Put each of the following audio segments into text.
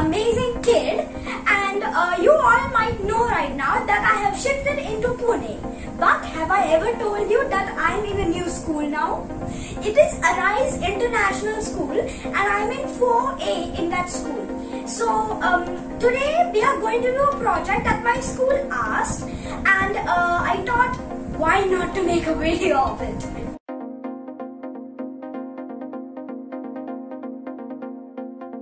amazing kid and uh, you all might know right now that I have shifted into Pune. But have I ever told you that I am in a new school now? It is Arise International School and I am in 4A in that school. So um, today we are going to do a project that my school asked and uh, I thought why not to make a video of it.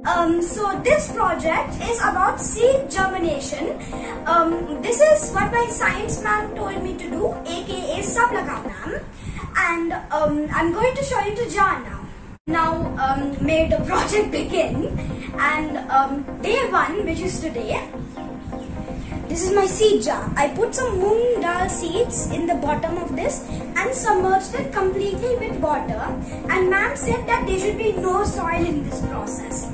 Um, so this project is about seed germination. Um, this is what my science ma'am told me to do, aka Sablaka ma'am. And um, I'm going to show you to John now. Now, um, may the project begin. And um, day one, which is today, this is my seed jar. I put some moong dal seeds in the bottom of this and submerged it completely with water. And ma'am said that there should be no soil in this process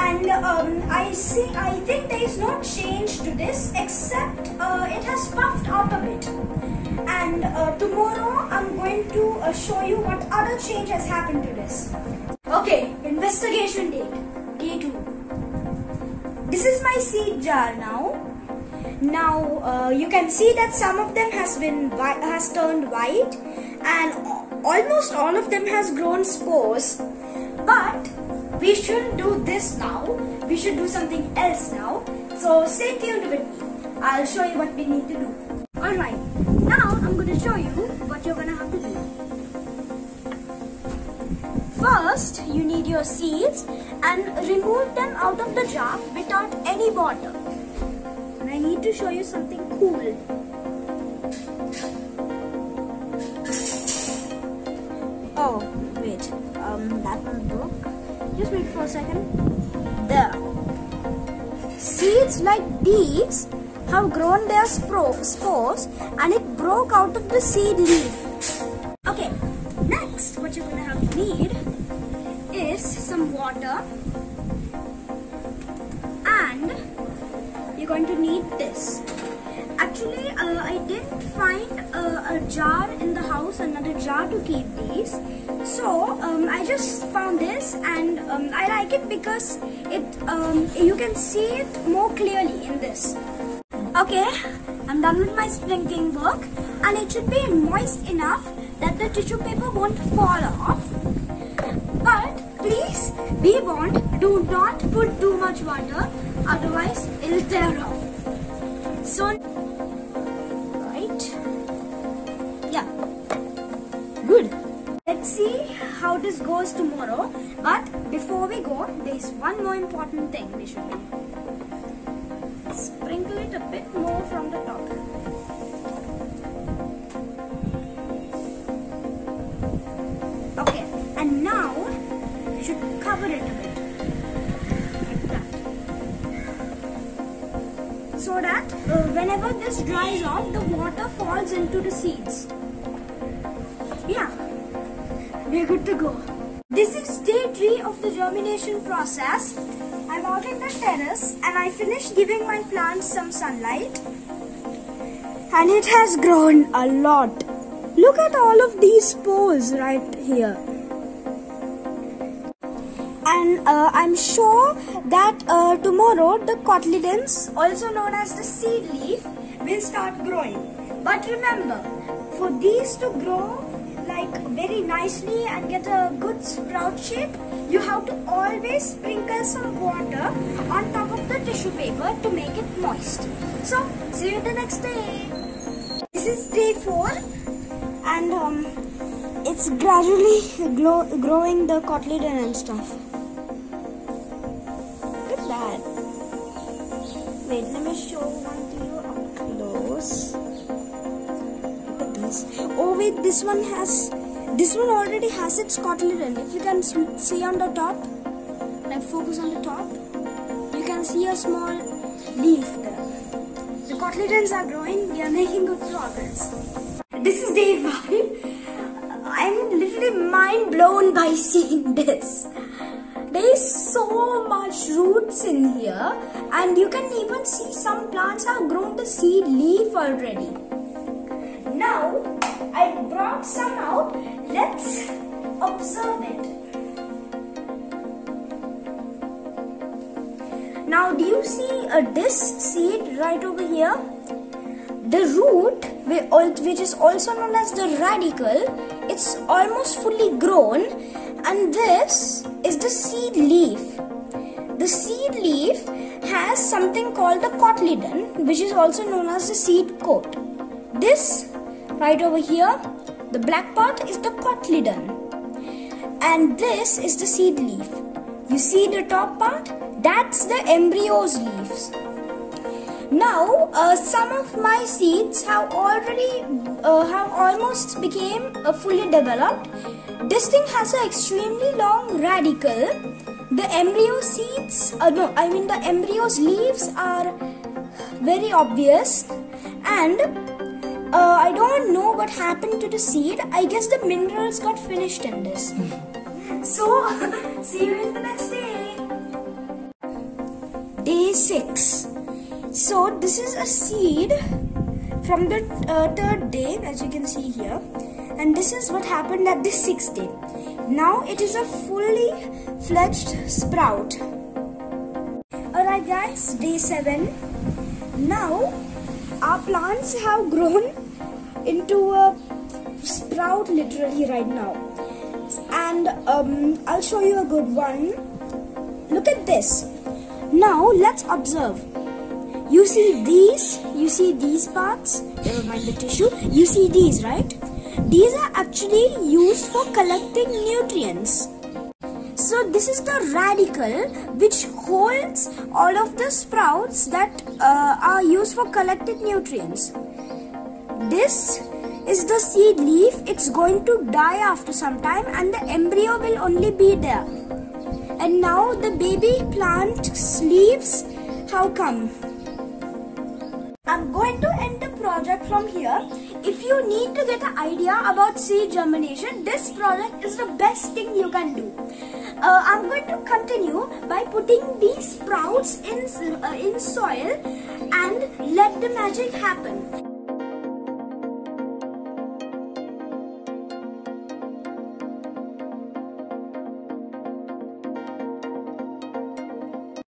and um, I see I think there is no change to this except uh, it has puffed up a bit. And uh, tomorrow I'm going to uh, show you what other change has happened to this. Okay investigation date. Day 2 this is my seed jar now. Now uh, you can see that some of them has been has turned white and almost all of them has grown spores. But we shouldn't do this now. We should do something else now. So stay tuned with me. I'll show you what we need to do. Alright, now I'm going to show you what you're going to have to do. First, you need your seeds and remove them out of the jar without any water. And I need to show you something cool. Just wait for a second. There. Seeds like these have grown their spores and it broke out of the seed leaf. Uh, I didn't find a jar in the house, another jar to keep these. So, um, I just found this and um, I like it because it um, you can see it more clearly in this. Okay, I'm done with my sprinkling work and it should be moist enough that the tissue paper won't fall off. But please be warned, do not put too much water, otherwise it'll tear off. So this goes tomorrow. But before we go, there is one more important thing we should do. Sprinkle it a bit more from the top. Okay, and now we should cover it a bit. Like that. So that uh, whenever this dries off, the water falls into the seeds. Yeah, we're good to go. This is day 3 of the germination process. I'm out in the terrace and I finished giving my plants some sunlight. And it has grown a lot. Look at all of these spores right here. And uh, I'm sure that uh, tomorrow the cotyledons, also known as the seed leaf, will start growing. But remember, for these to grow, like very nicely and get a good sprout shape, you have to always sprinkle some water on top of the tissue paper to make it moist. So, see you the next day. This is day 4 and um, it's gradually growing the cotyledon and stuff. Look at that. Wait, let me show one to you up close this. Oh wait, this one has, this one already has its cotyledon. If you can see on the top, like focus on the top, you can see a small leaf there. The cotyledons are growing, we are making good progress. This is day 5. I'm literally mind blown by seeing this. There is so much roots in here and you can even see some plants have grown the seed leaf already. Now, I brought some out. Let's observe it. Now do you see uh, this seed right over here? The root, which is also known as the radicle, it's almost fully grown and this is the seed leaf. The seed leaf has something called the cotyledon which is also known as the seed coat. This right over here, the black part is the cotyledon and this is the seed leaf. You see the top part? That's the embryo's leaves. Now, uh, some of my seeds have already uh, have almost became uh, fully developed. This thing has an extremely long radicle. The embryo seeds, uh, no, I mean the embryo's leaves are very obvious, and uh, I don't know what happened to the seed. I guess the minerals got finished in this. so, see you in the next day. Day 6 so this is a seed from the uh, third day as you can see here and this is what happened at the sixth day. Now it is a fully fledged sprout. Alright guys, day 7. Now our plants have grown into a sprout literally right now. And um, I'll show you a good one. Look at this. Now let's observe you see these, you see these parts, never mind the tissue, you see these, right? These are actually used for collecting nutrients. So this is the radicle which holds all of the sprouts that uh, are used for collected nutrients. This is the seed leaf. It's going to die after some time and the embryo will only be there. And now the baby plant leaves, how come? I'm going to end the project from here. If you need to get an idea about seed germination, this project is the best thing you can do. Uh, I'm going to continue by putting these sprouts in, uh, in soil and let the magic happen.